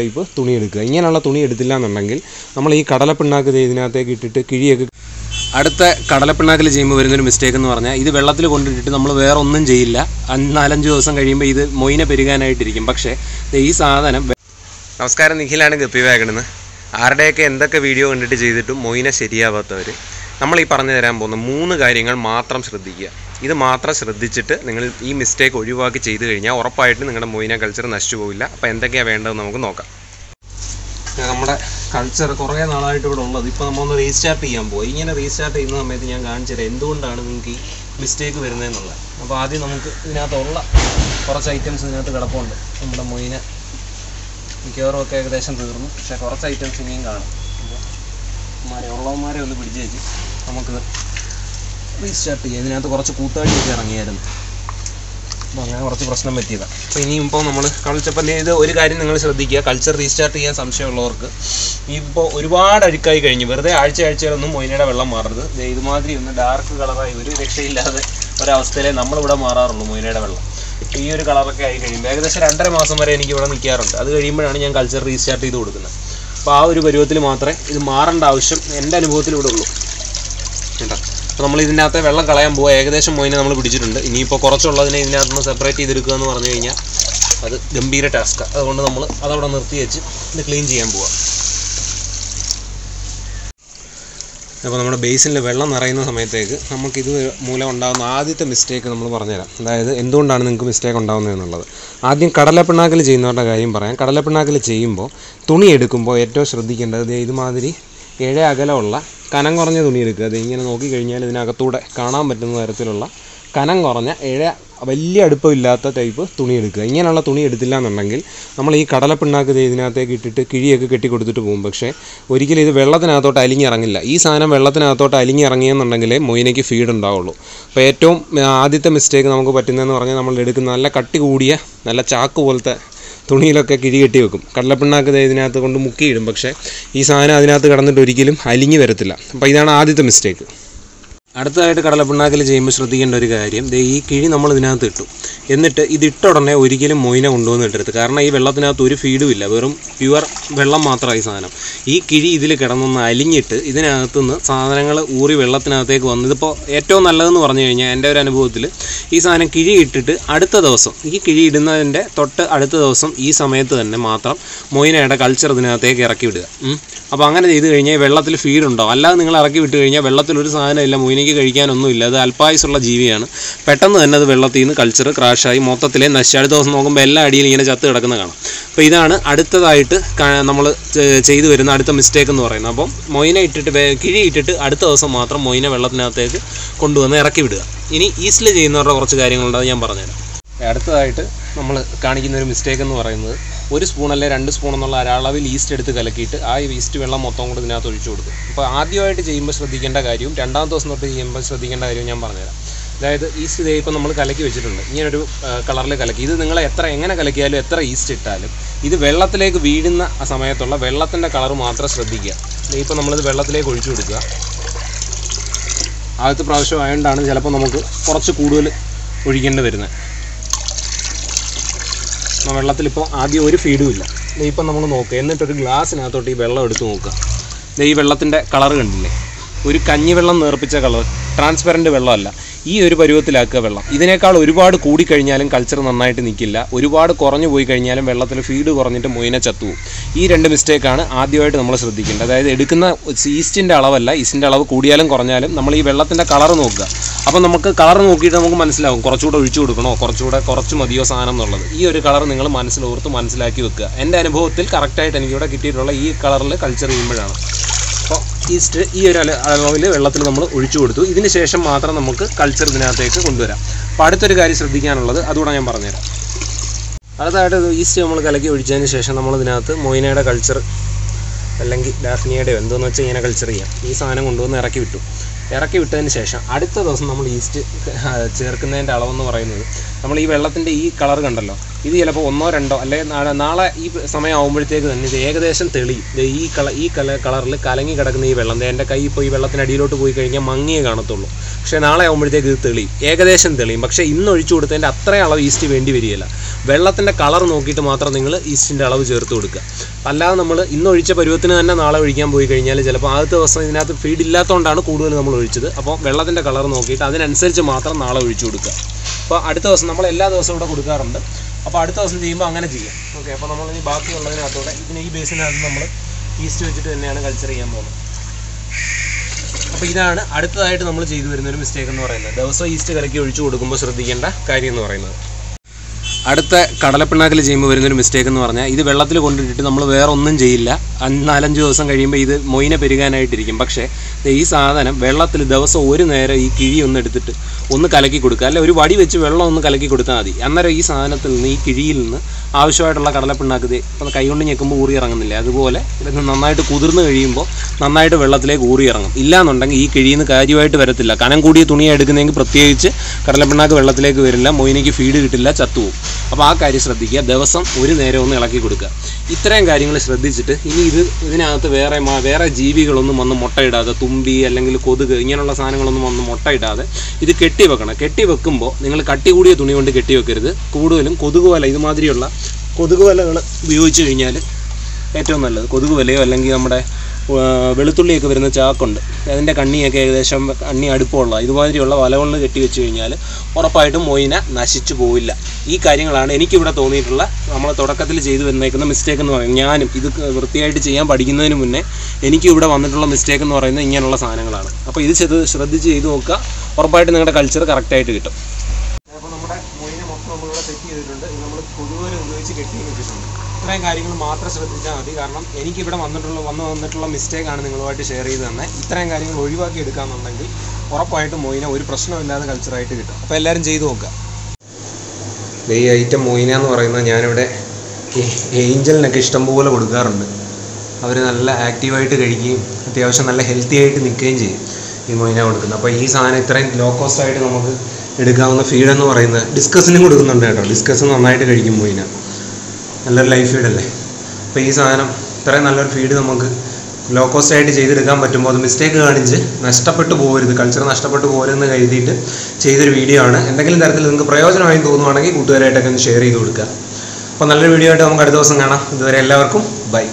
Type തുണി എടുക്കുക. ഇങ്ങനെയുള്ള തുണി എടുത്തില്ല എന്നുണ്ടെങ്കിൽ നമ്മൾ ഈ കടലപ്പിണ്ണാക്ക് ഇതിനകത്തേക്ക് ഇട്ടിട്ട് കിഴിയൊക്കെ അടുത്ത കടലപ്പിണ്ണാക്കിൽ ചെയ്യുമ്പോൾ വരുന്നൊരു മിസ്റ്റേക്ക് എന്ന് പറഞ്ഞാൽ ഇത് വെള്ളത്തിൽ കൊണ്ടിട്ടിട്ട് നമ്മൾ വേറെ ഒന്നും ചെയ്യില്ല നാലഞ്ച് ദിവസം കഴിയുമ്പോൾ ഇത് മൊയിനെ പെരുകാനായിട്ടിരിക്കും. പക്ഷേ ഈ സാധനം നമസ്കാരം. നിഖിലാണ് ഗപ്പി വാഗണെന്ന്. ആരുടെയൊക്കെ എന്തൊക്കെ വീഡിയോ കണ്ടിട്ട് ചെയ്തിട്ടും മൊയിനെ ശരിയാവാത്തവർ നമ്മൾ ഈ പറഞ്ഞു തരാൻ പോകുന്ന മൂന്ന് കാര്യങ്ങൾ മാത്രം ശ്രദ്ധിക്കുക. ഇത് മാത്രം ശ്രദ്ധിച്ചിട്ട് നിങ്ങൾ ഈ മിസ്റ്റേക്ക് ഒഴിവാക്കി ചെയ്തു കഴിഞ്ഞാൽ ഉറപ്പായിട്ടും നിങ്ങളുടെ മൊയിന കൾച്ചർ നശിച്ചു പോവില്ല. അപ്പോൾ എന്തൊക്കെയാണ് വേണ്ടതെന്ന് നമുക്ക് നോക്കാം. നമ്മുടെ കൾച്ചർ കുറേ നാളായിട്ട് ഇവിടെ ഉള്ളത്. ഇപ്പോൾ നമ്മളൊന്ന് റീസ്റ്റാർട്ട് ചെയ്യാൻ പോയി ഇങ്ങനെ റീസ്റ്റാർട്ട് ചെയ്യുന്ന സമയത്ത് ഞാൻ കാണിച്ചു തരാം എന്തുകൊണ്ടാണ് നിങ്ങൾക്ക് ഈ മിസ്റ്റേക്ക് വരുന്നതെന്നുള്ളത് അപ്പോൾ ആദ്യം നമുക്ക് ഇതിനകത്തുള്ള കുറച്ച് ഐറ്റംസ് ഇതിനകത്ത് കിടപ്പുണ്ട്. നമ്മുടെ മൊയിന മിക്കവാറും ഒക്കെ ഏകദേശം തീർന്നു. പക്ഷേ കുറച്ച് ഐറ്റംസ് ഇനിയും കാണും. അപ്പോൾ മാരെ ഉള്ളവന്മാരെ ഒന്ന് പിടിച്ചു വെച്ച് നമുക്ക് റീസ്റ്റാർട്ട് ചെയ്യാം ഇതിനകത്ത് കുറച്ച് കൂത്താടിയൊക്കെ ഇറങ്ങിയായിരുന്നു. അപ്പോൾ അങ്ങനെ കുറച്ച് പ്രശ്നം പറ്റിയതാണ് അപ്പോൾ ഇനിയിപ്പോൾ നമ്മൾ കളിച്ചപ്പോൾ ഇത് ഒരു കാര്യം നിങ്ങൾ ശ്രദ്ധിക്കുക. കൾച്ചർ റീസ്റ്റാർട്ട് ചെയ്യാൻ സംശയമുള്ളവർക്ക് ഇപ്പോൾ ഒരുപാട് അഴുക്കായി കഴിഞ്ഞു. വെറുതെ ആഴ്ച ആഴ്ചയിലൊന്നും മൊയിനയുടെ വെള്ളം മാറരുത്. ഇതുമാതിരി ഒന്ന് ഡാർക്ക് കളറായി ഒരു രക്ഷയില്ലാതെ ഒരവസ്ഥയിലേ നമ്മളിവിടെ മാറാറുള്ളൂ മൊയിനയുടെ വെള്ളം. ഈ ഒരു കളറൊക്കെ ആയി കഴിയുമ്പോൾ ഏകദേശം രണ്ടര മാസം വരെ എനിക്ക് ഇവിടെ നിൽക്കാറുണ്ട്. അത് കഴിയുമ്പോഴാണ് ഞാൻ കൾച്ചർ റീസ്റ്റാർട്ട് ചെയ്ത് കൊടുക്കുന്നത്. അപ്പോൾ ആ ഒരു പരുവത്തിൽ മാത്രമേ ഇത് മാറേണ്ട ആവശ്യം എന്റെ അനുഭവത്തിലൂടെ ഉള്ളൂ. കേട്ടോ? അപ്പോൾ നമ്മൾ ഇതിനകത്ത് വെള്ളം കളയാൻ പോവുക ഏകദേശം മൊയിനെ നമ്മൾ പിടിച്ചിട്ടുണ്ട്. ഇനിയിപ്പോൾ കുറച്ചുള്ളതിനെ ഇതിനകത്ത് നിന്ന് സെപ്പറേറ്റ് ചെയ്തെടുക്കുക എന്ന് പറഞ്ഞു കഴിഞ്ഞാൽ അത് ഗംഭീര ടാസ്ക്കാണ് അതുകൊണ്ട് നമ്മൾ അതവിടെ നിർത്തി വെച്ച് ഇത് ക്ലീൻ ചെയ്യാൻ പോവാം. അപ്പോൾ നമ്മുടെ ബേസിനിൽ വെള്ളം നിറയുന്ന സമയത്തേക്ക് നമുക്കിത് മൂലം ഉണ്ടാകുന്ന ആദ്യത്തെ മിസ്റ്റേക്ക് നമ്മൾ പറഞ്ഞുതരാം. അതായത് എന്തുകൊണ്ടാണ് നിങ്ങൾക്ക് മിസ്റ്റേക്ക് ഉണ്ടാകുന്നത് എന്നുള്ളത്. ആദ്യം കടലപ്പിണ്ണാക്കിൽ ചെയ്യുന്നവരുടെ കാര്യം പറയാം. കടലപ്പിണ്ണാക്കിൽ ചെയ്യുമ്പോൾ തുണി എടുക്കുമ്പോൾ ഏറ്റവും ശ്രദ്ധിക്കേണ്ടത് ഇതുമാതിരി ഏഴ് അകലമുള്ള കനം കുറഞ്ഞ തുണി എടുക്കുക. അത് ഇങ്ങനെ നോക്കിക്കഴിഞ്ഞാൽ ഇതിനകത്തൂടെ കാണാൻ പറ്റുന്ന തരത്തിലുള്ള കനം കുറഞ്ഞ ഇഴ വലിയ അടുപ്പമില്ലാത്ത ടൈപ്പ് തുണി എടുക്കുക. ഇങ്ങനെയുള്ള തുണി എടുത്തില്ല എന്നുണ്ടെങ്കിൽ നമ്മൾ ഈ കടലപ്പിണ്ണാക്ക് ഇതിനകത്തേക്ക് ഇട്ടിട്ട് കിഴിയൊക്കെ കെട്ടി കൊടുത്തിട്ട് പോകും. പക്ഷേ ഒരിക്കലും ഇത് വെള്ളത്തിനകത്തോട്ട് അലിഞ്ഞിറങ്ങില്ല. ഈ സാധനം വെള്ളത്തിനകത്തോട്ട് അലിഞ്ഞിറങ്ങിയെന്നുണ്ടെങ്കിലേ മൊയിനയ്ക്ക് ഫീഡ് ഉണ്ടാവുള്ളൂ. അപ്പോൾ ഏറ്റവും ആദ്യത്തെ മിസ്റ്റേക്ക് നമുക്ക് പറ്റുന്നതെന്ന് പറഞ്ഞാൽ നമ്മൾ എടുക്കുന്ന നല്ല കട്ടി കൂടിയ നല്ല ചാക്ക് പോലത്തെ തുണിയിലൊക്കെ കിഴി കെട്ടി വെക്കും. കടലപ്പിണ്ണാക്ക് ഇതിനകത്ത് കൊണ്ട് മുക്കിയിടും. പക്ഷേ ഈ സാധനം അതിനകത്ത് കടന്നിട്ട് ഒരിക്കലും അലിഞ്ഞു വരത്തില്ല. അപ്പോൾ ഇതാണ് ആദ്യത്തെ മിസ്റ്റേക്ക് അടുത്തതായിട്ട് കടലപ്പിണ്ണാക്കിൽ ചെയ്യുമ്പോൾ ശ്രദ്ധിക്കേണ്ട ഒരു കാര്യം. ഈ കിഴി നമ്മൾ ഇതിനകത്ത് ഇട്ടു. എന്നിട്ട് ഇത് ഇട്ട ഉടനെ ഒരിക്കലും മൊയിനെ കൊണ്ടുവന്ന് കാരണം ഈ വെള്ളത്തിനകത്ത് ഒരു ഫീഡും ഇല്ല. വെറും പ്യുവർ വെള്ളം മാത്രമായി സാധനം. ഈ കിഴി ഇതിൽ കിടന്നൊന്ന് അലിഞ്ഞിട്ട് ഇതിനകത്തുനിന്ന് സാധനങ്ങൾ ഊറി വെള്ളത്തിനകത്തേക്ക് വന്ന് ഇതിപ്പോൾ ഏറ്റവും നല്ലതെന്ന് പറഞ്ഞു കഴിഞ്ഞാൽ എന്റെ ഒരു അനുഭവത്തിൽ ഈ സാധനം കിഴി ഇട്ടിട്ട് അടുത്ത ദിവസം ഈ കിഴി ഇടുന്നതിന്റെ തൊട്ട് അടുത്ത ദിവസം ഈ സമയത്ത് തന്നെ മാത്രം മൊയിനയുടെ കൾച്ചർ ഇതിനകത്തേക്ക് ഇറക്കി വിടുക. അപ്പോൾ അങ്ങനെ ചെയ്ത് കഴിഞ്ഞാൽ വെള്ളത്തിൽ ഫീഡ് ഉണ്ടാവും അല്ലാതെ നിങ്ങൾ ഇറക്കി വിട്ട് കഴിഞ്ഞാൽ വെള്ളത്തിൽ ഒരു സാധനമില്ല മൊയിനയ്ക്ക് കഴിക്കാനൊന്നുമില്ല അത് അല്പായുസുള്ള ജീവിയാണ്. പെട്ടെന്ന് തന്നെ അത് വെള്ളത്തിൽ നിന്ന് കൾച്ചർ ക്രാഷായി മൊത്തത്തിലെ നശിച്ച് ദിവസം നോക്കുമ്പോൾ എല്ലാ അടിയിലും ഇങ്ങനെ ചത്ത് കിടക്കുന്ന കാണാം. അപ്പോൾ ഇതാണ് അടുത്തതായിട്ട് നമ്മൾ ചെയ്തു വരുന്ന അടുത്ത മിസ്റ്റേക്ക് എന്ന് പറയുന്നത്. അപ്പം മൊയിനെ ഇട്ടിട്ട് കിഴി ഇട്ടിട്ട് അടുത്ത ദിവസം മാത്രം മൊയിനെ വെള്ളത്തിനകത്തേക്ക് കൊണ്ടുവന്ന് ഇറക്കി വിടുക. ഇനി ഈസ്റ്റിൽ ചെയ്യുന്നവരുടെ കുറച്ച് കാര്യങ്ങളുണ്ട് അത് ഞാൻ പറഞ്ഞുതരാം. അടുത്തതായിട്ട് നമ്മൾ കാണിക്കുന്ന ഒരു മിസ്റ്റേക്ക് എന്ന് പറയുന്നത് ഒരു സ്പൂൺ അല്ലെ രണ്ട് സ്പൂൺ എന്നുള്ള ഒരളവിൽ ഈസ്റ്റ് എടുത്ത് കലക്കിയിട്ട് ആ ഈസ്റ്റ് വെള്ളം മൊത്തം കൂടെ ഇതിനകത്ത് ഒഴിച്ചു കൊടുക്കും. അപ്പോൾ ആദ്യമായിട്ട് ചെയ്യുമ്പോൾ ശ്രദ്ധിക്കേണ്ട കാര്യവും രണ്ടാമത്തെ ദിവസം തൊട്ട് ചെയ്യുമ്പോൾ ശ്രദ്ധിക്കേണ്ട കാര്യവും ഞാൻ പറഞ്ഞുതരാം. അതായത് ഈസ്റ്റ് ഇതേ ഇപ്പം നമ്മൾ കലക്കി വെച്ചിട്ടുണ്ട്. ഇങ്ങനൊരു കളറിൽ കലക്കി. ഇത് നിങ്ങൾ എത്ര എങ്ങനെ കലക്കിയാലും എത്ര ഈസ്റ്റ് ഇട്ടാലും ഇത് വെള്ളത്തിലേക്ക് വീഴുന്ന സമയത്തുള്ള വെള്ളത്തിന്റെ കളർ മാത്രം ശ്രദ്ധിക്കുക. ഇപ്പം നമ്മളിത് വെള്ളത്തിലേക്ക് ഒഴിച്ചു കൊടുക്കുക. ആദ്യത്തെ പ്രാവശ്യം ആയതുകൊണ്ടാണ് ചിലപ്പോൾ നമുക്ക് കുറച്ച് കൂടുതൽ ഒഴിക്കേണ്ടി വരുന്നത്. വെള്ളത്തിലിപ്പോൾ ആദ്യം ഒരു ഫീഡും ഇല്ല. ഇപ്പം നമ്മൾ നോക്കുക എന്നിട്ടൊരു ഗ്ലാസ്സിനകത്തോട്ട് ഈ വെള്ളം എടുത്ത് നോക്കുക. ഈ വെള്ളത്തിന്റെ കളർ കണ്ടില്ലേ? ഒരു കഞ്ഞിവെള്ളം നേർപ്പിച്ച കളർ ട്രാൻസ്പെറന്റ് വെള്ളമല്ല. ഈ ഒരു പരുവത്തിലാക്കുക വെള്ളം. ഇതിനേക്കാൾ ഒരുപാട് കൂടിക്കഴിഞ്ഞാലും കൾച്ചർ നന്നായിട്ട് നിൽക്കില്ല ഒരുപാട് കുറഞ്ഞു പോയി കഴിഞ്ഞാലും വെള്ളത്തിൽ ഫീഡ് കുറഞ്ഞിട്ട് മൊയിനെ ചത്തുപോകും. ഈ രണ്ട് മിസ്റ്റേക്കാണ് ആദ്യമായിട്ട് നമ്മൾ ശ്രദ്ധിക്കേണ്ടത്. അതായത് എടുക്കുന്ന ഈസ്റ്റിന്റെ അളവല്ല ഈസ്റ്റിന്റെ അളവ് കൂടിയാലും കുറഞ്ഞാലും നമ്മൾ ഈ വെള്ളത്തിന്റെ കളർ നോക്കുക. അപ്പോൾ നമുക്ക് കളർ നോക്കിയിട്ട് നമുക്ക് മനസ്സിലാവും കുറച്ചുകൂടെ ഒഴിച്ചു കൊടുക്കണോ കുറച്ചുകൂടെ കുറച്ച് മതിയോ സാധനം എന്നുള്ളത്. ഈ ഒരു കളർ നിങ്ങൾ മനസ്സിലോർത്ത് മനസ്സിലാക്കി വെക്കുക. എന്റെ അനുഭവത്തിൽ കറക്റ്റായിട്ട് എനിക്കിവിടെ കിട്ടിയിട്ടുള്ള ഈ കളറിൽ കൾച്ചർ ചെയ്യുമ്പോഴാണ്. ഈസ്റ്റ് ഈ ഒരു അളവിൽ വെള്ളത്തിൽ നമ്മൾ ഒഴിച്ചു കൊടുത്തു. ഇതിന് ശേഷം മാത്രം നമുക്ക് കൾച്ചർ ഇതിനകത്തേക്ക് കൊണ്ടുവരാം. അപ്പോൾ അടുത്തൊരു കാര്യം ശ്രദ്ധിക്കാനുള്ളത് അതുകൂടെ ഞാൻ പറഞ്ഞുതരാം. അടുത്തതായിട്ട് ഇത് ഈസ്റ്റ് നമ്മൾ കലക്കി ഒഴിച്ചതിന് ശേഷം നമ്മൾ ഇതിനകത്ത് മൊയിനയുടെ കൾച്ചർ അല്ലെങ്കിൽ ഡാഫ്നിയുടെയോ എന്തോന്ന് വെച്ചാൽ ഇങ്ങനെ കൾച്ചർ ചെയ്യാം. ഈ സാധനം കൊണ്ടുവന്ന് ഇറക്കി വിട്ടു. ഇറക്കി വിട്ടതിന് ശേഷം അടുത്ത ദിവസം നമ്മൾ ഈസ്റ്റ് ചേർക്കുന്നതിന്റെ അളവെന്ന് പറയുന്നത് നമ്മൾ ഈ വെള്ളത്തിന്റെ ഈ കളർ കണ്ടല്ലോ? ഇത് ചിലപ്പോൾ ഒന്നോ രണ്ടോ അല്ലെങ്കിൽ നാളെ ഈ സമയം ആകുമ്പോഴത്തേക്ക് തന്നെ ഇത് ഏകദേശം തെളിയും. ഈ കള ഈ കല കളറിൽ കലങ്ങി കിടക്കുന്ന ഈ വെള്ളം. എന്റെ കൈ ഇപ്പോൾ ഈ വെള്ളത്തിനടിയിലോട്ട് പോയി കഴിഞ്ഞാൽ മങ്ങിയേ കാണത്തുള്ളൂ. പക്ഷേ നാളെ ആകുമ്പോഴത്തേക്ക് ഇത് തെളിയും. ഏകദേശം തെളിയും. പക്ഷേ ഇന്ന് ഒഴിച്ചു കൊടുത്തതിന്റെ അത്രയും അളവ് ഈസ്റ്റ് വേണ്ടി വരികയില്ല. വെള്ളത്തിന്റെ കളർ നോക്കിയിട്ട് മാത്രം നിങ്ങൾ ഈസ്റ്റിന്റെ അളവ് ചേർത്ത് കൊടുക്കുക. അല്ലാതെ നമ്മൾ ഇന്ന് ഒഴിച്ച പരുവത്തിന് തന്നെ നാളെ ഒഴിക്കാൻ പോയി കഴിഞ്ഞാൽ ചിലപ്പോൾ ആദ്യത്തെ ദിവസം ഇതിനകത്ത് ഫീഡ് ഇല്ലാത്തതുകൊണ്ടാണ് കൂടുതൽ നമ്മൾ ഒഴിച്ചത്. അപ്പോൾ വെള്ളത്തിന്റെ കളർ നോക്കിയിട്ട് അതിനനുസരിച്ച് മാത്രം നാളെ ഒഴിച്ചു കൊടുക്കുക. അപ്പോൾ അടുത്ത ദിവസം നമ്മൾ എല്ലാ ദിവസവും ഇവിടെ കൊടുക്കാറുണ്ട്. അപ്പോൾ അടുത്ത ദിവസം ചെയ്യുമ്പോൾ അങ്ങനെ ചെയ്യാം. ഓക്കെ അപ്പോൾ നമ്മൾ ഈ ബാക്കിയുള്ളതിനകത്തോടെ ഇതിന് ഈ ബേസിനകത്ത് നമ്മൾ ഈസ്റ്റ് വെച്ചിട്ട് തന്നെയാണ് കൾച്ചർ ചെയ്യാൻ പോകുന്നത്. അപ്പോൾ ഇതാണ് അടുത്തതായിട്ട് നമ്മൾ ചെയ്തു വരുന്ന ഒരു മിസ്റ്റേക്ക് എന്ന് പറയുന്നത്. ദിവസം ഈസ്റ്റ് കലക്കി ഒഴിച്ചു കൊടുക്കുമ്പോൾ ശ്രദ്ധിക്കേണ്ട കാര്യം എന്ന് പറയുന്നത്. അടുത്ത കടലപ്പിണ്ണാക്കിൽ ചെയ്യുമ്പോൾ വരുന്നൊരു മിസ്റ്റേക്ക് എന്ന് പറഞ്ഞാൽ ഇത് വെള്ളത്തിൽ കൊണ്ടിട്ടിട്ട് നമ്മൾ വേറെ ഒന്നും ചെയ്യില്ല നാലഞ്ച് ദിവസം കഴിയുമ്പോൾ ഇത് മൊയിന പെരുകാനായിട്ടിരിക്കും. പക്ഷേ ഈ സാധനം വെള്ളത്തിൽ ദിവസം ഒരു നേരം ഈ കിഴി ഒന്ന് എടുത്തിട്ട് ഒന്ന് കലക്കി കൊടുക്കുക. അല്ലെ ഒരു വടി വെച്ച് വെള്ളം ഒന്ന് കലക്കി കൊടുത്താൽ മതി. അന്നേരം ഈ സാധനത്തിൽ നിന്ന് ഈ കിഴിയിൽ നിന്ന് ആവശ്യമായിട്ടുള്ള കടലപ്പിണ്ണാക്ക് ഇപ്പം കൈകൊണ്ട് ഞെക്കുമ്പോൾ ഊറി ഇറങ്ങുന്നില്ല അതുപോലെ ഇത് നന്നായിട്ട് കുതിർന്ന് കഴിയുമ്പോൾ നന്നായിട്ട് വെള്ളത്തിലേക്ക് ഊറി ഇറങ്ങും ഇല്ലാന്നുണ്ടെങ്കിൽ ഈ കിഴിയിൽ നിന്ന് കാര്യമായിട്ട് വരത്തില്ല. കനം കൂടിയ തുണിയാണ് എടുക്കുന്നതെങ്കിൽ പ്രത്യേകിച്ച് കടലപ്പിണ്ണാക്ക് വെള്ളത്തിലേക്ക് വരില്ല. മൊയിനയ്ക്ക് ഫീഡ് കിട്ടില്ല ചത്തുപോകും അപ്പോൾ ആ കാര്യം ശ്രദ്ധിക്കുക. ദിവസം ഒരു നേരം ഒന്ന് ഇളക്കി കൊടുക്കുക. ഇത്രയും കാര്യങ്ങൾ ശ്രദ്ധിച്ചിട്ട് ഇനി ഇത് ഇതിനകത്ത് വേറെ വേറെ ജീവികളൊന്നും വന്ന് മുട്ടയിടാതെ തുമ്പി അല്ലെങ്കിൽ കൊതുക് ഇങ്ങനെയുള്ള സാധനങ്ങളൊന്നും വന്ന് മുട്ടയിടാതെ ഇത് കെട്ടി വെക്കണം കെട്ടി വെക്കുമ്പോൾ നിങ്ങൾ കട്ടി കൂടിയ തുണി കൊണ്ട് കെട്ടി വെക്കരുത് കൂടുതലും കൊതുക് വല ഇതുമാതിരിയുള്ള കൊതുക് വലകൾ ഉപയോഗിച്ച് കഴിഞ്ഞാൽ ഏറ്റവും നല്ലത്. കൊതുക് വലയോ അല്ലെങ്കിൽ നമ്മുടെ വെളുത്തുള്ളിയൊക്കെ വരുന്ന ചാക്കുണ്ട്. അതിന്റെ കണ്ണിയൊക്കെ ഏകദേശം കണ്ണി അടുപ്പമുള്ള ഇതുമാതിരിയുള്ള വലകളിൽ കെട്ടി വെച്ച് കഴിഞ്ഞാൽ ഉറപ്പായിട്ടും മൊയിന നശിച്ചു പോവില്ല. ഈ കാര്യങ്ങളാണ് എനിക്കിവിടെ തോന്നിയിട്ടുള്ള നമ്മൾ തുടക്കത്തിൽ ചെയ്തു വന്നേക്കുന്ന മിസ്റ്റേക്ക് എന്ന് പറയുന്നത്. ഞാനും ഇത് വൃത്തിയായിട്ട് ചെയ്യാൻ പഠിക്കുന്നതിന് മുന്നേ എനിക്ക് ഇവിടെ വന്നിട്ടുള്ള മിസ്റ്റേക്ക് എന്ന് പറയുന്നത് ഇങ്ങനെയുള്ള സാധനങ്ങളാണ്. അപ്പോൾ ഇത് ചെയ്ത് ശ്രദ്ധിച്ച് ചെയ്ത് നോക്കുക. ഉറപ്പായിട്ട് നിങ്ങളുടെ കൾച്ചർ കറക്റ്റായിട്ട് കിട്ടും. അപ്പോൾ നമ്മുടെ മൊയിനെ മൊത്തം നമ്മളിവിടെ സെറ്റ് ചെയ്തിട്ടുണ്ട്. നമ്മൾ കൊതുകുവല ഉപയോഗിച്ച് കെട്ടി വെച്ചിട്ടുണ്ട്. ഇത്രയും കാര്യങ്ങൾ മാത്രം ശ്രദ്ധിച്ചാൽ മതി. കാരണം എനിക്ക് ഇവിടെ വന്നിട്ടുള്ള വന്ന് വന്നിട്ടുള്ള മിസ്റ്റേക്കാണ് നിങ്ങളുമായിട്ട് ഷെയർ ചെയ്ത് തന്നെ. ഇത്രയും കാര്യങ്ങൾ ഒഴിവാക്കി എടുക്കാമെന്നുണ്ടെങ്കിൽ ഉറപ്പായിട്ടും മോയിന ഒരു പ്രശ്നമില്ലാതെ കൾച്ചറായിട്ട് കിട്ടും. അപ്പോൾ എല്ലാവരും ചെയ്തു നോക്കുക. ഈ ഐറ്റം മോയിന എന്ന് പറയുന്നത് ഞാനിവിടെ ഏഞ്ചലിനൊക്കെ ഇഷ്ടംപോലെ കൊടുക്കാറുണ്ട്. അവർ നല്ല ആക്റ്റീവായിട്ട് കഴിക്കുകയും അത്യാവശ്യം നല്ല ഹെൽത്തി ആയിട്ട് നിൽക്കുകയും ചെയ്യും ഈ മൊയിന കൊടുക്കുന്നത്. അപ്പോൾ ഈ സാധനം ഇത്രയും ലോ കോസ്റ്റ് ആയിട്ട് നമുക്ക് എടുക്കാവുന്ന ഫീഡ് എന്ന് പറയുന്നത് ഡിസ്കസിനും കൊടുക്കുന്നുണ്ട് കേട്ടോ. ഡിസ്കസ് നന്നായിട്ട് കഴിക്കും മൊയിന. നല്ലൊരു ലൈഫ് ഫീഡല്ലേ അപ്പോൾ ഈ സാധനം ഇത്രയും നല്ലൊരു ഫീഡ് നമുക്ക് ലോ കോസ്റ്റ് ആയിട്ട് ചെയ്തെടുക്കാൻ പറ്റുമ്പോൾ അത് മിസ്റ്റേക്ക് കാണിച്ച് നഷ്ടപ്പെട്ടു പോകരുത് കൾച്ചർ നഷ്ടപ്പെട്ടു പോകരുതെന്ന് കരുതിയിട്ട് ചെയ്തൊരു വീഡിയോ ആണ്. എന്തെങ്കിലും തരത്തിൽ നിങ്ങൾക്ക് പ്രയോജനമായി തോന്നുവാണെങ്കിൽ കൂട്ടുകാരായിട്ടൊക്കെ ഒന്ന് ഷെയർ ചെയ്ത് കൊടുക്കുക. അപ്പോൾ നല്ലൊരു വീഡിയോ ആയിട്ട് നമുക്ക് അടുത്ത ദിവസം കാണാം. ഇതുവരെ എല്ലാവർക്കും ബൈ